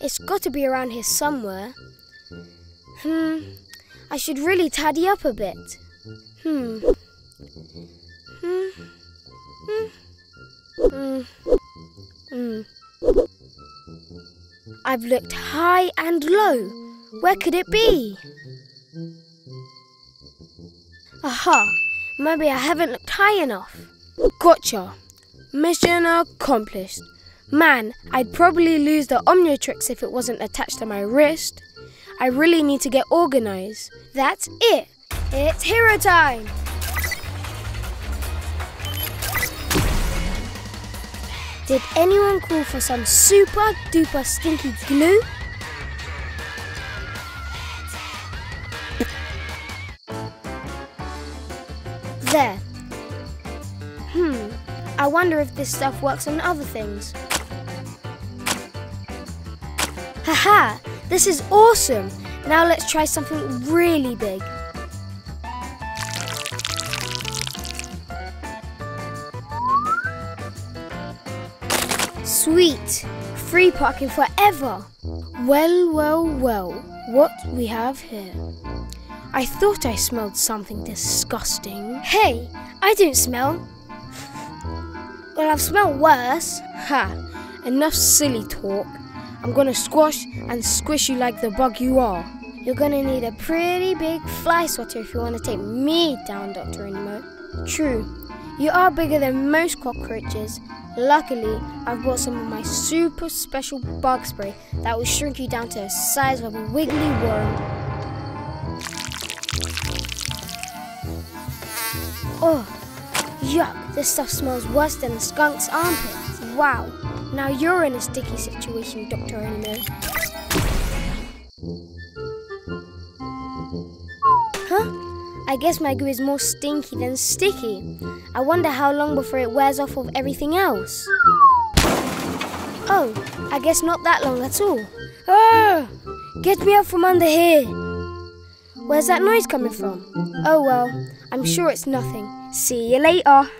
It's got to be around here somewhere. Hmm, I should really tidy up a bit. Hmm. Hmm. Hmm. Hmm. Hmm. I've looked high and low. Where could it be? Aha! Maybe I haven't looked high enough. Gotcha! Mission accomplished. Man, I'd probably lose the Omnitrix if it wasn't attached to my wrist. I really need to get organized. That's it. It's hero time. Did anyone call for some super duper stinky glue? There. Hmm. I wonder if this stuff works on other things. Haha! This is awesome! Now let's try something really big. Sweet! Free parking forever! Well, well, well, what we have here. I thought I smelled something disgusting. Hey, I don't smell. Well, I've smelled worse. Ha! Enough silly talk. I'm gonna squash and squish you like the bug you are. You're gonna need a pretty big fly swatter if you want to take me down, Dr. Animo. True, you are bigger than most cockroaches. Luckily, I've brought some of my super special bug spray that will shrink you down to the size of a wiggly worm. Oh, yuck, this stuff smells worse than a skunk's armpits. Wow, now you're in a sticky situation, Dr. Animo. Huh? I guess my goo is more stinky than sticky. I wonder how long before it wears off of everything else. Oh, I guess not that long at all. Ah! Get me out from under here! Where's that noise coming from? Oh well, I'm sure it's nothing. See you later.